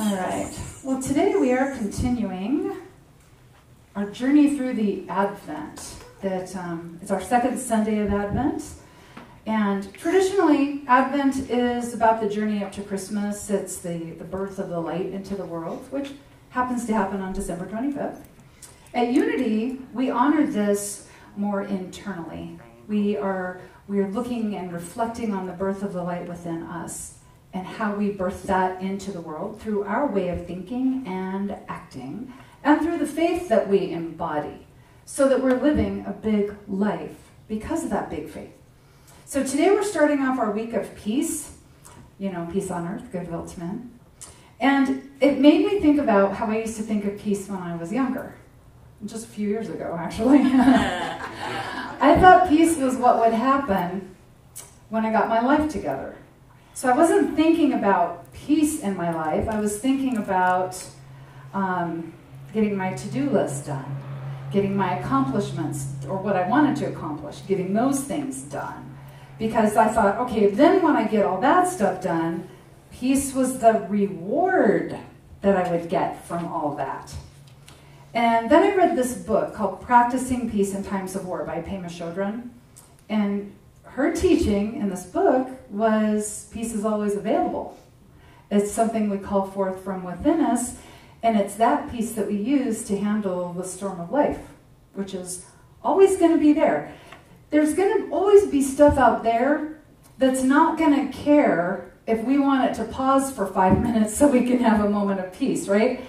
All right. Well, today we are continuing our journey through the Advent. That um, it's our second Sunday of Advent, and traditionally, Advent is about the journey up to Christmas. It's the the birth of the light into the world, which happens to happen on December twenty fifth. At Unity, we honor this more internally. We are we are looking and reflecting on the birth of the light within us and how we birth that into the world through our way of thinking and acting, and through the faith that we embody, so that we're living a big life because of that big faith. So today we're starting off our week of peace, you know, peace on earth, goodwill to men. And it made me think about how I used to think of peace when I was younger, just a few years ago, actually. I thought peace was what would happen when I got my life together so I wasn't thinking about peace in my life. I was thinking about um, getting my to do list done, getting my accomplishments or what I wanted to accomplish, getting those things done. Because I thought, okay, then when I get all that stuff done, peace was the reward that I would get from all that. And then I read this book called Practicing Peace in Times of War by Pema Chodron. And her teaching in this book was peace is always available. It's something we call forth from within us, and it's that peace that we use to handle the storm of life, which is always going to be there. There's going to always be stuff out there that's not going to care if we want it to pause for five minutes so we can have a moment of peace, right?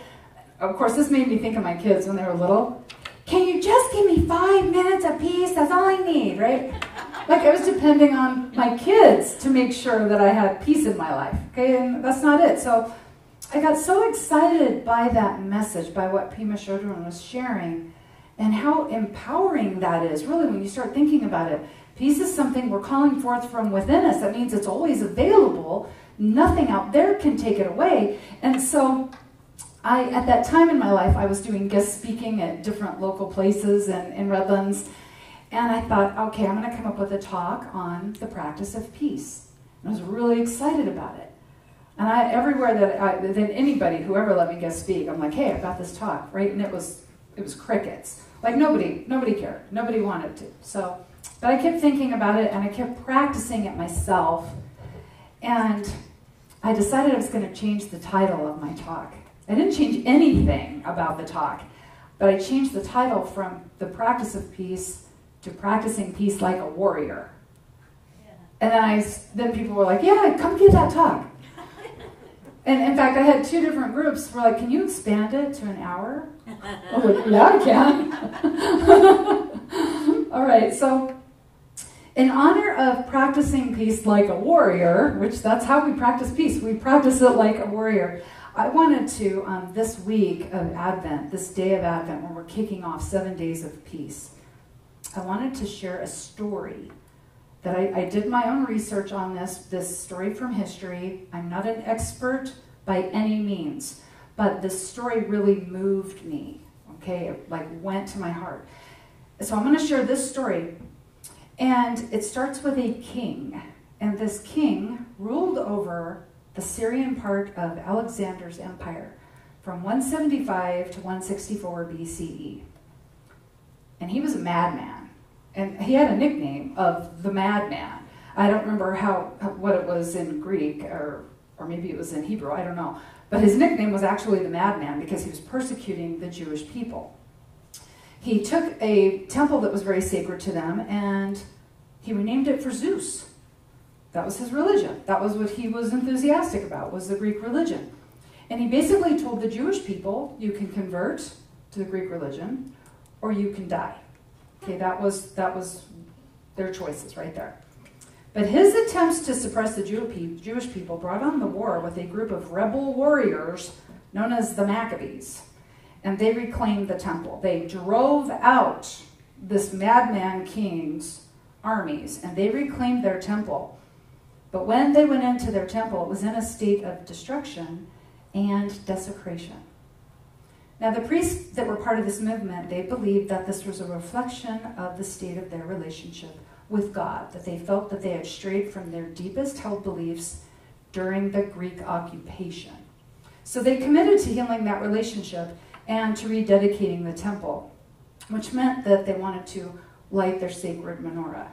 Of course, this made me think of my kids when they were little. Can you just give me five minutes of peace? That's all I need, right? Like I was depending on my kids to make sure that I had peace in my life. Okay, and that's not it. So I got so excited by that message, by what Pema Chodron was sharing, and how empowering that is. Really, when you start thinking about it, peace is something we're calling forth from within us. That means it's always available. Nothing out there can take it away. And so I, at that time in my life, I was doing guest speaking at different local places and in Redlands. And I thought, okay, I'm going to come up with a talk on the practice of peace. And I was really excited about it. And I, everywhere that, I, that anybody, whoever let me guest speak, I'm like, hey, I've got this talk, right? And it was, it was crickets. Like nobody, nobody cared. Nobody wanted to. So, but I kept thinking about it and I kept practicing it myself. And I decided I was going to change the title of my talk. I didn't change anything about the talk, but I changed the title from the practice of peace to practicing peace like a warrior. Yeah. And then I, then people were like, "Yeah, come give that talk." and in fact, I had two different groups. Were like, "Can you expand it to an hour?" oh, yeah, I can. All right, so in honor of practicing peace like a warrior, which that's how we practice peace, we practice it like a warrior. I wanted to, um, this week of Advent, this day of Advent, when we're kicking off seven days of peace, I wanted to share a story that I, I, did my own research on this, this story from history. I'm not an expert by any means, but this story really moved me, okay? It like went to my heart. So I'm going to share this story. And it starts with a king. And this king ruled over the Syrian part of Alexander's empire from 175 to 164 BCE. And he was a madman and he had a nickname of the madman. I don't remember how what it was in Greek or or maybe it was in Hebrew. I don't know. But his nickname was actually the madman because he was persecuting the Jewish people. He took a temple that was very sacred to them and he renamed it for Zeus. That was his religion. That was what he was enthusiastic about, was the Greek religion. And he basically told the Jewish people, you can convert to the Greek religion or you can die. Okay, that was, that was their choices right there. But his attempts to suppress the Jewish people brought on the war with a group of rebel warriors known as the Maccabees. And they reclaimed the temple. They drove out this madman king's armies and they reclaimed their temple. But when they went into their temple, it was in a state of destruction and desecration. Now, the priests that were part of this movement, they believed that this was a reflection of the state of their relationship with God, that they felt that they had strayed from their deepest held beliefs during the Greek occupation. So they committed to healing that relationship and to rededicating the temple, which meant that they wanted to light their sacred menorah.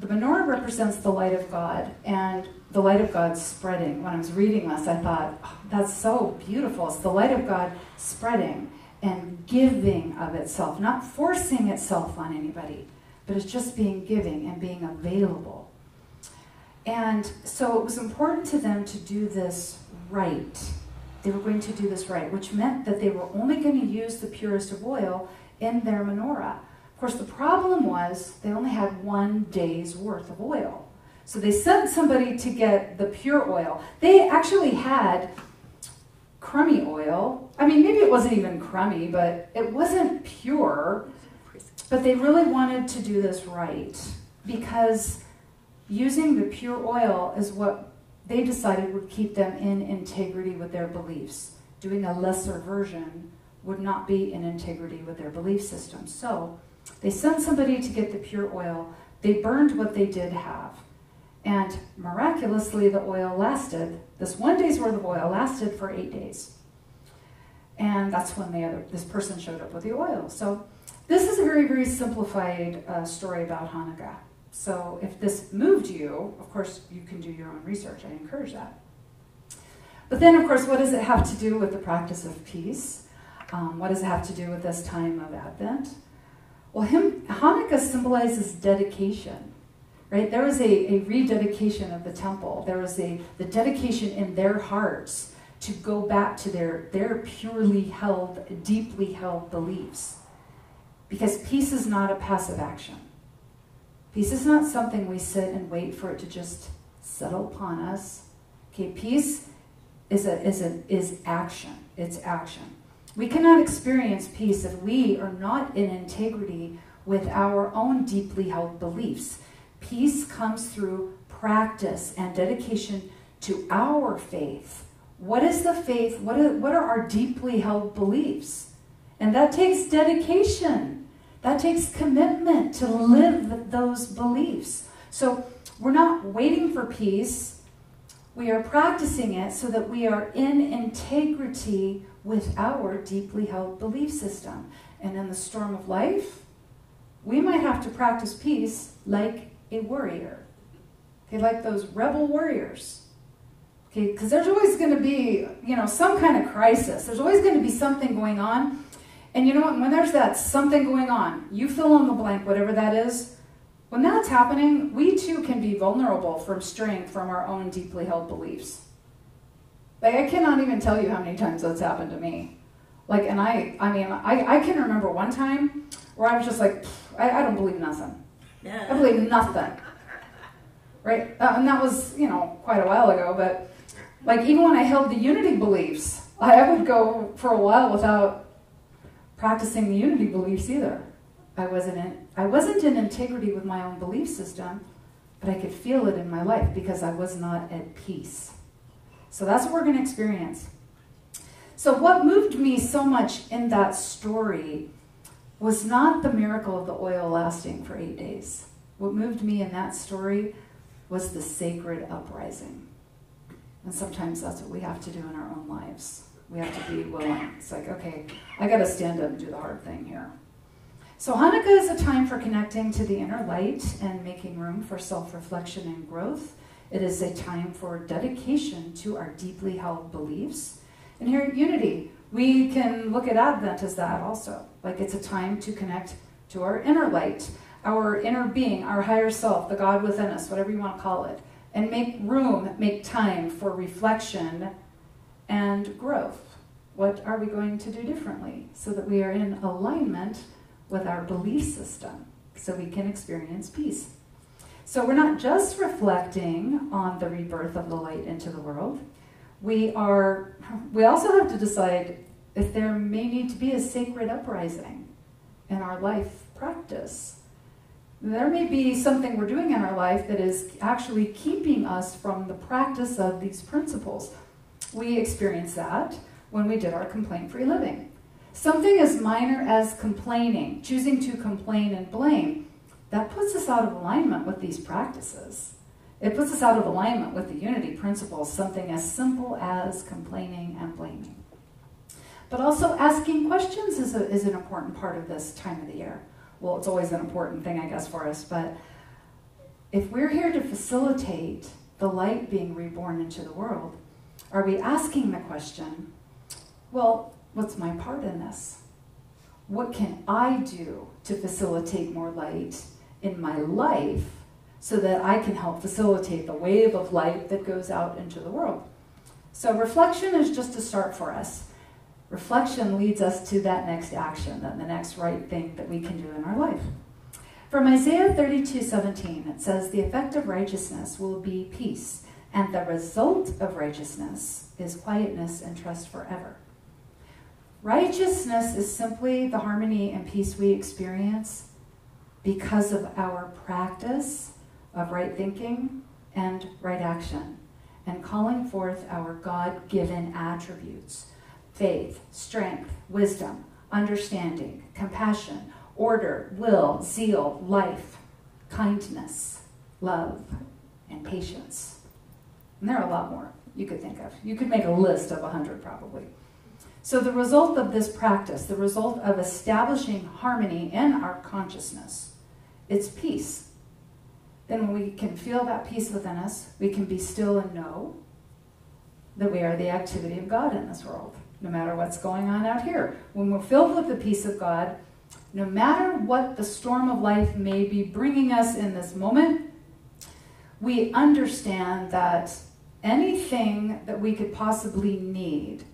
The menorah represents the light of God, and the light of God spreading. When I was reading this, I thought, oh, that's so beautiful. It's the light of God spreading and giving of itself, not forcing itself on anybody, but it's just being giving and being available. And so it was important to them to do this right. They were going to do this right, which meant that they were only going to use the purest of oil in their menorah. Course, the problem was they only had one day's worth of oil. So they sent somebody to get the pure oil. They actually had crummy oil. I mean, maybe it wasn't even crummy, but it wasn't pure. But they really wanted to do this right because using the pure oil is what they decided would keep them in integrity with their beliefs. Doing a lesser version would not be in integrity with their belief system. So they sent somebody to get the pure oil. They burned what they did have. And miraculously, the oil lasted. This one day's worth of oil lasted for eight days. And that's when the other, this person showed up with the oil. So this is a very, very simplified uh, story about Hanukkah. So if this moved you, of course, you can do your own research. I encourage that. But then, of course, what does it have to do with the practice of peace? Um, what does it have to do with this time of Advent? Well, him, Hanukkah symbolizes dedication, right? There was a, a rededication of the temple. There was a the dedication in their hearts to go back to their, their purely held, deeply held beliefs. Because peace is not a passive action. Peace is not something we sit and wait for it to just settle upon us. Okay, peace is a, is a, is action. It's action. We cannot experience peace if we are not in integrity with our own deeply held beliefs. Peace comes through practice and dedication to our faith. What is the faith? What are, what are our deeply held beliefs? And that takes dedication. That takes commitment to live those beliefs. So we're not waiting for peace. We are practicing it so that we are in integrity with our deeply held belief system. And in the storm of life, we might have to practice peace like a warrior. Okay, like those rebel warriors. Okay, because there's always going to be, you know, some kind of crisis. There's always going to be something going on. And you know what? When there's that something going on, you fill in the blank, whatever that is. When that's happening, we too can be vulnerable from straying from our own deeply held beliefs. Like I cannot even tell you how many times that's happened to me. Like, and I, I mean, I, I can remember one time where I was just like, I, I don't believe nothing. Yeah. I believe nothing. Right? Uh, and that was, you know, quite a while ago. But like, even when I held the unity beliefs, I would go for a while without practicing the unity beliefs either. I wasn't in, I wasn't in integrity with my own belief system, but I could feel it in my life because I was not at peace. So that's what we're going to experience. So, what moved me so much in that story was not the miracle of the oil lasting for eight days. What moved me in that story was the sacred uprising. And sometimes that's what we have to do in our own lives. We have to be willing. It's like, okay, I got to stand up and do the hard thing here. So, Hanukkah is a time for connecting to the inner light and making room for self reflection and growth. It is a time for dedication to our deeply held beliefs. And here at Unity, we can look at Advent as that also. Like it's a time to connect to our inner light, our inner being, our higher self, the God within us, whatever you want to call it, and make room, make time for reflection and growth. What are we going to do differently so that we are in alignment with our belief system so we can experience peace? So we're not just reflecting on the rebirth of the light into the world. We are we also have to decide if there may need to be a sacred uprising in our life practice. There may be something we're doing in our life that is actually keeping us from the practice of these principles. We experienced that when we did our complaint free living. Something as minor as complaining, choosing to complain and blame, that puts us out of alignment with these practices. It puts us out of alignment with the unity principles, something as simple as complaining and blaming. But also asking questions is, a, is an important part of this time of the year. Well, it's always an important thing, I guess, for us, but if we're here to facilitate the light being reborn into the world, are we asking the question, well, what's my part in this? What can I do to facilitate more light in my life so that I can help facilitate the wave of light that goes out into the world? So, reflection is just a start for us. Reflection leads us to that next action, that the next right thing that we can do in our life. From Isaiah 32 17, it says, The effect of righteousness will be peace, and the result of righteousness is quietness and trust forever. Righteousness is simply the harmony and peace we experience because of our practice of right thinking and right action, and calling forth our God given attributes faith, strength, wisdom, understanding, compassion, order, will, zeal, life, kindness, love, and patience. And there are a lot more you could think of. You could make a list of a hundred probably. So, the result of this practice, the result of establishing harmony in our consciousness, it's peace. Then, when we can feel that peace within us, we can be still and know that we are the activity of God in this world no matter what's going on out here. When we're filled with the peace of God, no matter what the storm of life may be bringing us in this moment, we understand that anything that we could possibly need,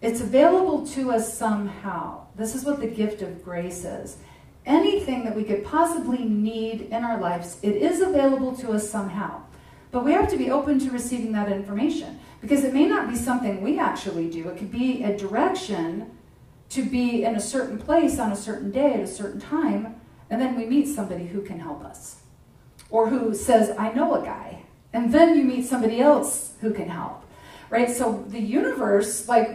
it's available to us somehow. This is what the gift of grace is. Anything that we could possibly need in our lives, it is available to us somehow. But we have to be open to receiving that information. Because it may not be something we actually do, it could be a direction to be in a certain place on a certain day at a certain time, and then we meet somebody who can help us. Or who says, I know a guy. And then you meet somebody else who can help. Right? So the universe, like,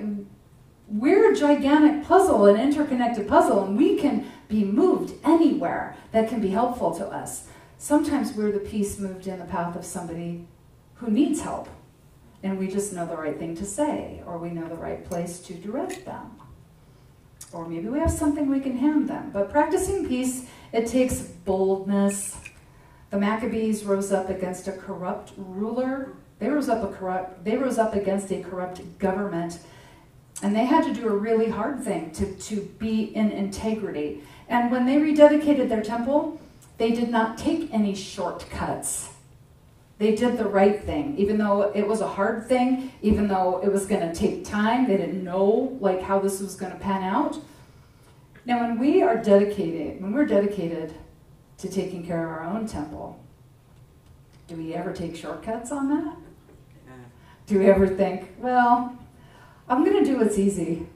we're a gigantic puzzle, an interconnected puzzle, and we can be moved anywhere that can be helpful to us. Sometimes we're the piece moved in the path of somebody who needs help and we just know the right thing to say, or we know the right place to direct them. Or maybe we have something we can hand them. But practicing peace, it takes boldness. The Maccabees rose up against a corrupt ruler. They rose up a corrupt they rose up against a corrupt government. And they had to do a really hard thing to, to be in integrity. And when they rededicated their temple, they did not take any shortcuts they did the right thing, even though it was a hard thing, even though it was going to take time. They didn't know like how this was going to pan out. Now, when we are dedicated, when we're dedicated to taking care of our own temple, do we ever take shortcuts on that? Do we ever think, well, I'm going to do what's easy.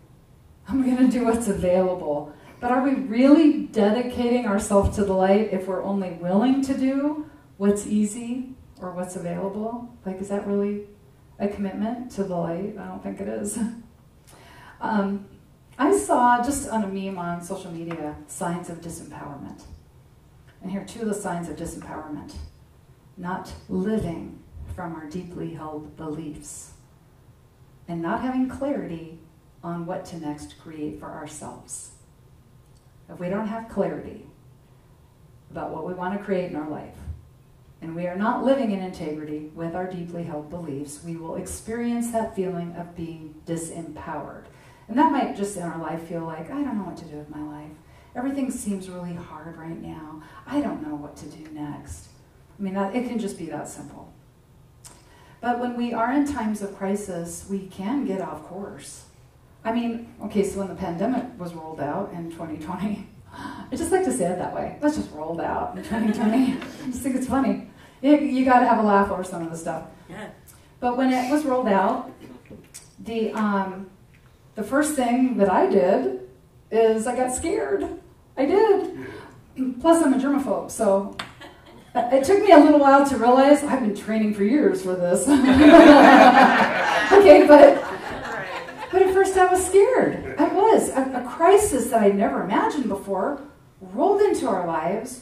I'm going to do what's available. But are we really dedicating ourselves to the light if we're only willing to do what's easy or what's available. Like, is that really a commitment to the light? I don't think it is. um, I saw just on a meme on social media signs of disempowerment. And here are two of the signs of disempowerment not living from our deeply held beliefs, and not having clarity on what to next create for ourselves. If we don't have clarity about what we want to create in our life, and we are not living in integrity with our deeply held beliefs, we will experience that feeling of being disempowered. And that might just in our life feel like, I don't know what to do with my life. Everything seems really hard right now. I don't know what to do next. I mean, it can just be that simple. But when we are in times of crisis, we can get off course. I mean, okay, so when the pandemic was rolled out in 2020, I just like to say it that way. Let's just roll it out in 2020. I just think it's funny. You, you got to have a laugh over some of the stuff. Yeah. But when it was rolled out, the um, the first thing that I did is I got scared. I did. Plus, I'm a germaphobe, so Uh, it took me a little while to realize I've been training for years for this. okay, but but at first I was scared. I was. A, a crisis that I never imagined before rolled into our lives,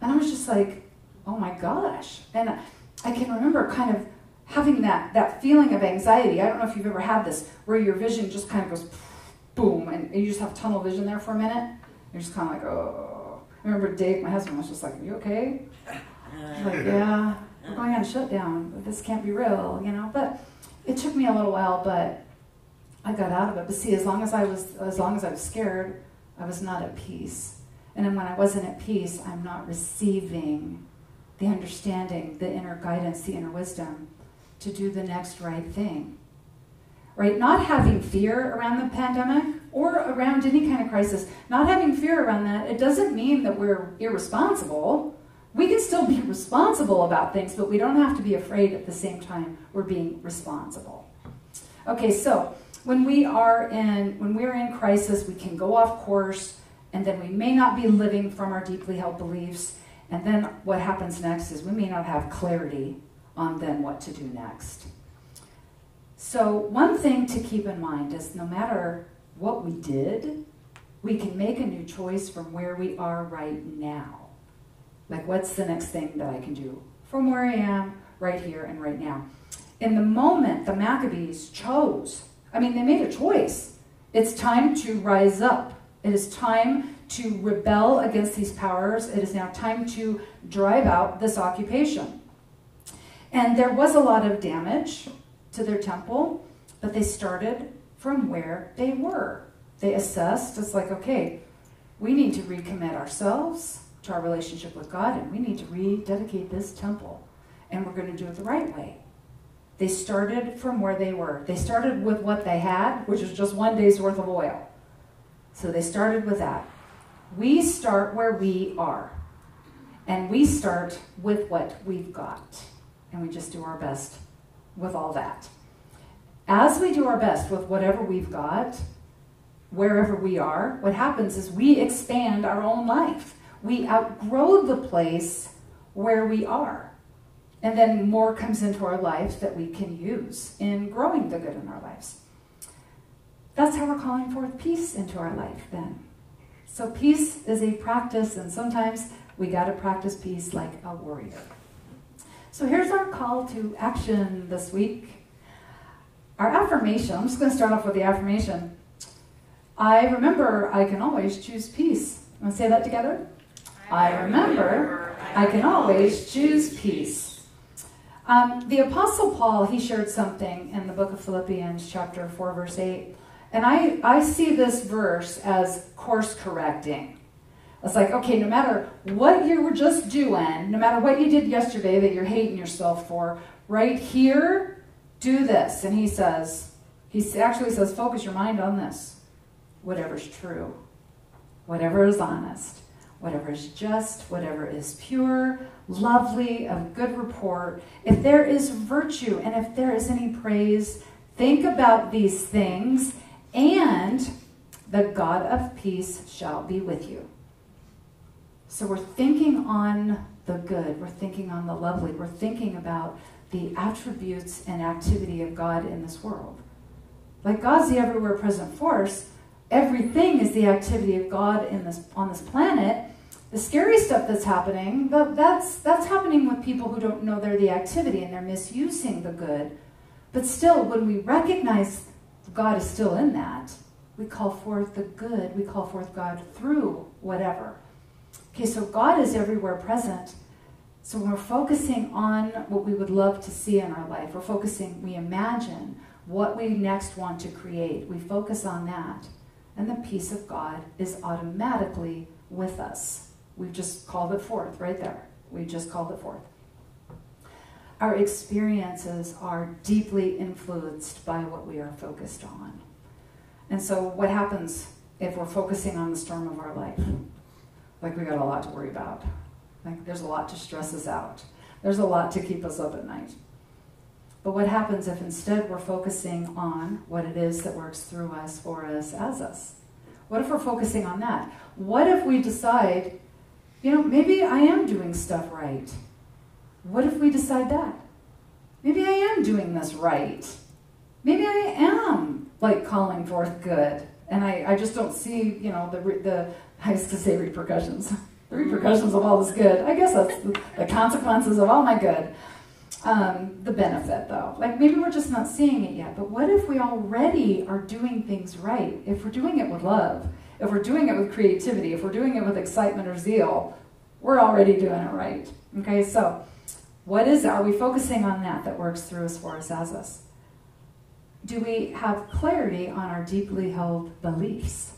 and I was just like, oh my gosh. And I can remember kind of having that, that feeling of anxiety. I don't know if you've ever had this, where your vision just kind of goes boom, and you just have tunnel vision there for a minute. You're just kind of like, oh. I remember Dave, my husband, was just like, Are you okay? like, yeah, we're going on a shutdown. This can't be real, you know? But it took me a little while, but I got out of it. But see, as long as I was, as long as I was scared, I was not at peace. And then when I wasn't at peace, I'm not receiving the understanding, the inner guidance, the inner wisdom to do the next right thing. Right? Not having fear around the pandemic or around any kind of crisis, not having fear around that, it doesn't mean that we're irresponsible. We can still be responsible about things, but we don't have to be afraid at the same time we're being responsible. Okay, so when we are in when we're in crisis, we can go off course and then we may not be living from our deeply held beliefs. And then what happens next is we may not have clarity on then what to do next. So, one thing to keep in mind is no matter what we did, we can make a new choice from where we are right now. Like, what's the next thing that I can do from where I am right here and right now? In the moment, the Maccabees chose, I mean, they made a choice. It's time to rise up. It is time to rebel against these powers. It is now time to drive out this occupation. And there was a lot of damage to their temple, but they started from where they were. They assessed, it's like, okay, we need to recommit ourselves to our relationship with God, and we need to rededicate this temple. And we're going to do it the right way. They started from where they were. They started with what they had, which was just one day's worth of oil. So they started with that. We start where we are. And we start with what we've got and we just do our best with all that. As we do our best with whatever we've got, wherever we are, what happens is we expand our own life. We outgrow the place where we are. And then more comes into our life that we can use in growing the good in our lives. That's how we're calling forth peace into our life then. So peace is a practice, and sometimes we got to practice peace like a warrior. So here's our call to action this week. Our affirmation, I'm just going to start off with the affirmation. I remember I can always choose peace. Want to say that together? I remember I can always choose peace. Um, the Apostle Paul, he shared something in the book of Philippians, chapter 4, verse 8. And I, I see this verse as course correcting. It's like, okay, no matter what you were just doing, no matter what you did yesterday that you're hating yourself for, right here, do this. And he says, he actually says, focus your mind on this. Whatever's true, whatever is honest, whatever is just, whatever is pure, lovely, of good report, if there is virtue and if there is any praise, think about these things, and the God of peace shall be with you. So we're thinking on the good, we're thinking on the lovely, we're thinking about the attributes and activity of God in this world. Like God's the everywhere present force, everything is the activity of God in this on this planet. The scary stuff that's happening, that's that's happening with people who don't know they're the activity and they're misusing the good. But still, when we recognize God is still in that, we call forth the good, we call forth God through whatever. Okay, so God is everywhere present. So when we're focusing on what we would love to see in our life, we're focusing, we imagine what we next want to create. We focus on that. And the peace of God is automatically with us. We've just called it forth right there. We just called it forth. Our experiences are deeply influenced by what we are focused on. And so, what happens if we're focusing on the storm of our life? like we got a lot to worry about. Like there's a lot to stress us out. There's a lot to keep us up at night. But what happens if instead we're focusing on what it is that works through us, for us, as us? What if we're focusing on that? What if we decide, you know, maybe I am doing stuff right? What if we decide that? Maybe I am doing this right. Maybe I am like calling forth good. And I, I just don't see, you know, the, the, I used to say repercussions. The repercussions of all this good. I guess that's the, consequences of all my good. um, the benefit, though. Like maybe we're just not seeing it yet. But what if we already are doing things right? If we're doing it with love, if we're doing it with creativity, if we're doing it with excitement or zeal, we're already doing it right. Okay, so what is it? Are we focusing on that that works through us, for us, as us? Do we have clarity on our deeply held beliefs?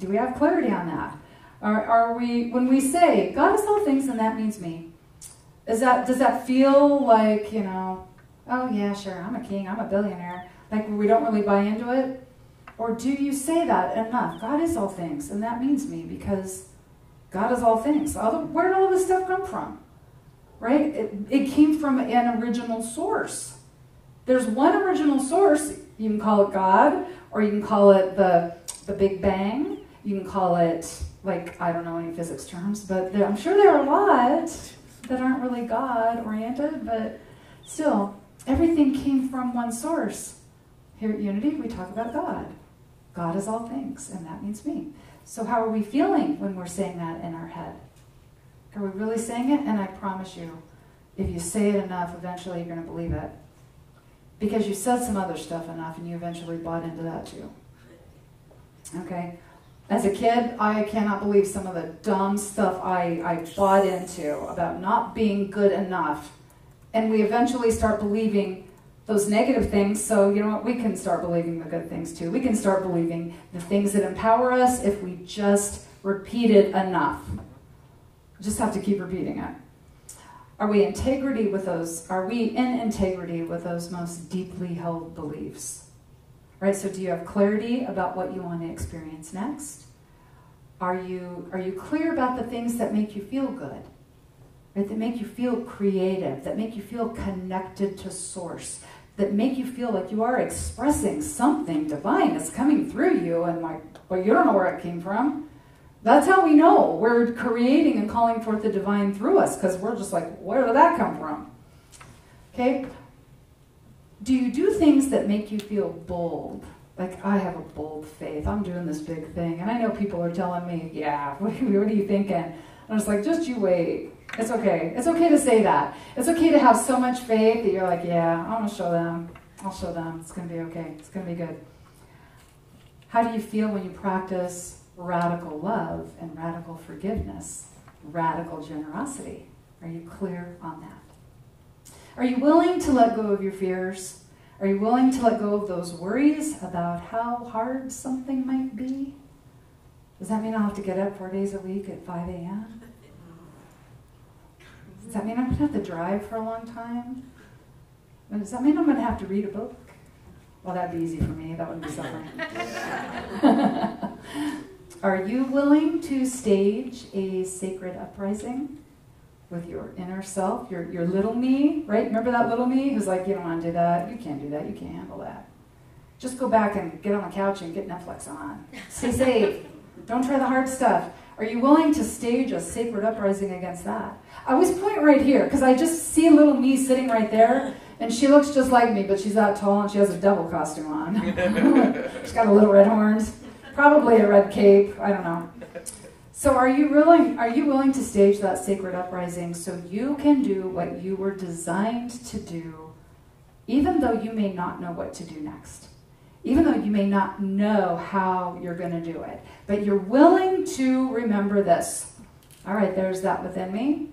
Do we have clarity on that? Are, are we, when we say, God is all things and that means me, is that, does that feel like, you know, oh yeah, sure, I'm a king, I'm a billionaire, like we don't really buy into it? Or do you say that enough? God is all things, and that means me because God is all things. Where did all this stuff come from? Right? It, it came from an original source. There's one original source. You can call it God, or you can call it the, the Big Bang. You can call it, like, I don't know any physics terms, but there, I'm sure there are a lot that aren't really God oriented, but still, everything came from one source. Here at Unity, we talk about God. God is all things, and that means me. So, how are we feeling when we're saying that in our head? Are we really saying it? And I promise you, if you say it enough, eventually you're going to believe it. Because you said some other stuff enough and you eventually bought into that too. Okay? As a kid, I cannot believe some of the dumb stuff I, I bought into about not being good enough. And we eventually start believing those negative things. So, you know what? We can start believing the good things too. We can start believing the things that empower us if we just repeat it enough. Just have to keep repeating it. Are we integrity with those? Are we in integrity with those most deeply held beliefs? Right? So do you have clarity about what you want to experience next? Are you are you clear about the things that make you feel good? Right? That make you feel creative, that make you feel connected to source, that make you feel like you are expressing something divine that's coming through you and like but you don't know where it came from. That's how we know we're creating and calling forth the divine through us because we're just like, where did that come from? Okay? Do you do things that make you feel bold? Like, I have a bold faith. I'm doing this big thing. And I know people are telling me, yeah, what, are you thinking? And I'm just like, just you wait. It's okay. It's okay to say that. It's okay to have so much faith that you're like, yeah, I'm going to show them. I'll show them. It's going to be okay. It's going to be good. How do you feel when you practice radical love and radical forgiveness, radical generosity? Are you clear on that? Are you willing to let go of your fears? Are you willing to let go of those worries about how hard something might be? Does that mean I'll have to get up four days a week at 5 a.m.? Does that mean I'm going to have to drive for a long time? Does that mean I'm going to have to read a book? Well, that'd be easy for me. That wouldn't be suffering. Are you willing to stage a sacred uprising? With your inner self, your, your little me, right? Remember that little me who's like, you don't want to do that, you can't do that, you can't handle that. Just go back and get on the couch and get Netflix on. Stay safe. don't try the hard stuff. Are you willing to stage a sacred uprising against that? I always point right here because I just see a little me sitting right there, and she looks just like me, but she's that tall and she has a devil costume on. she's got a little red horns, probably a red cape. I don't know. So are you willing are you willing to stage that sacred uprising so you can do what you were designed to do even though you may not know what to do next? Even though you may not know how you're going to do it, but you're willing to remember this. All right, there's that within me,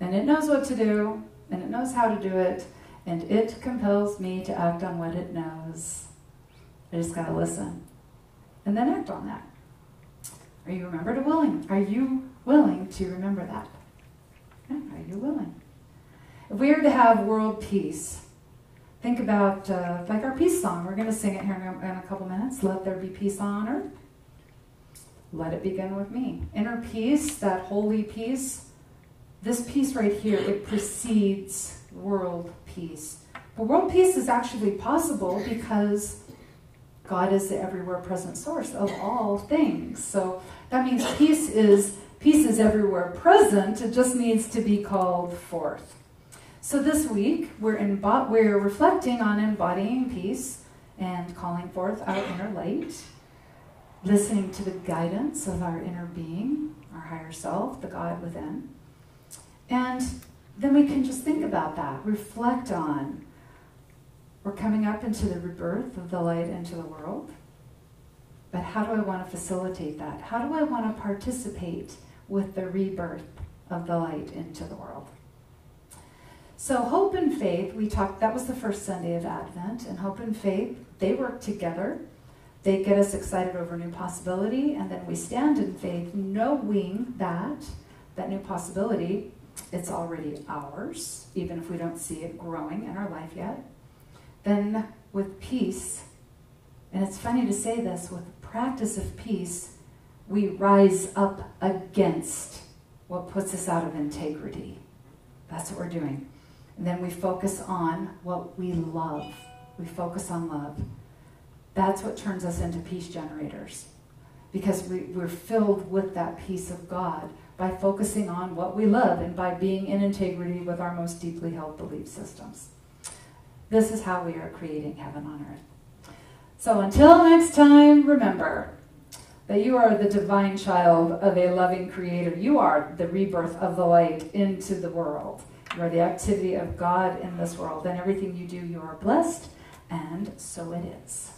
and it knows what to do, and it knows how to do it, and it compels me to act on what it knows. I just got to listen and then act on that. Are you remember to willing? Are you willing to remember that? Are you willing? If we are to have world peace, think about uh, like our peace song. We're going to sing it here in a, in a couple minutes. Let there be peace on earth. Let it begin with me. Inner peace, that holy peace. This peace right here, it precedes world peace. But world peace is actually possible because God is the everywhere present source of all things. So that means peace is peace is everywhere present. It just needs to be called forth. So this week we're in we're reflecting on embodying peace and calling forth our inner light, listening to the guidance of our inner being, our higher self, the God within. And then we can just think about that, reflect on. We're coming up into the rebirth of the light into the world. But how do I want to facilitate that? How do I want to participate with the rebirth of the light into the world? So, hope and faith, we talked, that was the first Sunday of Advent, and hope and faith, they work together. They get us excited over new possibility, and then we stand in faith, knowing that that new possibility, it's already ours, even if we don't see it growing in our life yet. Then, with peace, and it's funny to say this, with the practice of peace, we rise up against what puts us out of integrity. That's what we're doing. And then we focus on what we love. We focus on love. That's what turns us into peace generators. Because we, we're filled with that peace of God by focusing on what we love and by being in integrity with our most deeply held belief systems. This is how we are creating heaven on earth. So until next time, remember that you are the divine child of a loving creator. You are the rebirth of the light into the world. You are the activity of God in this world. And everything you do, you are blessed, and so it is.